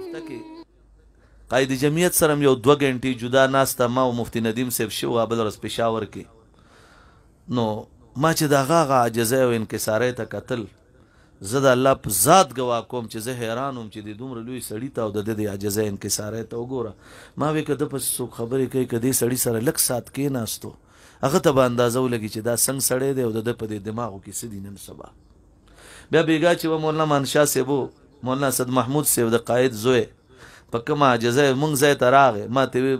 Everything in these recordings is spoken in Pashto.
هفته کې قائد جمعیت سره یو دوه غنټې جدا ناسته ما او مفتی ندیم صاحب شو بل ورځ پېښور کې نو ما چې دا غاغه عاجزه او انکساره ته قتل زه د الله په ذات گوا کوم چې زه حیران وم چې د دومره لوی سړی ته او د د عاجزه انکساره ته وګوره ما وې کده په سو خبرې کوي کدي سړی سره لک سات کې ناستو هغه ته به اندازه ولګي چې دا څنګه سړی دی او د په دماغو کې څه دي نن سبا بیا بیګا چې و مولانا مانشاه صاحب و مولانا سید محمود صاحب د قائد زوی په کومه عاجزه مونږ ځای ته راغې ما ته وی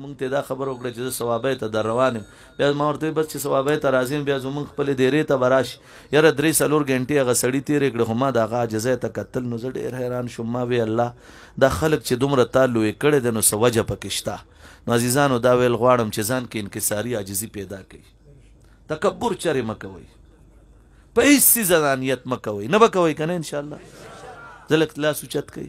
مونږ ته دا خبر وکړه چې زه ثوابه ته در روانم بیا ما ورته بس چې ثوابه ته راځم بیا زمونږ خپل دیرې ته براش یاره درې سلور غنټې هغه سړی تیر کړ خو ما دا غا عاجزه ته قتل نو زه ډیر حیران شوم ما وی الله دا خلک چې دومره تعالی یې کړی د نو سوجه پکشتا نو عزیزانو دا ویل غواړم چې ځان کې انکساری عاجزی پیدا کړئ تکبر چرې مکوئ په هیڅ څیز انانیت مکوئ نه به کوئ کنه ان شاء الله زلک لاس اوچت کړئ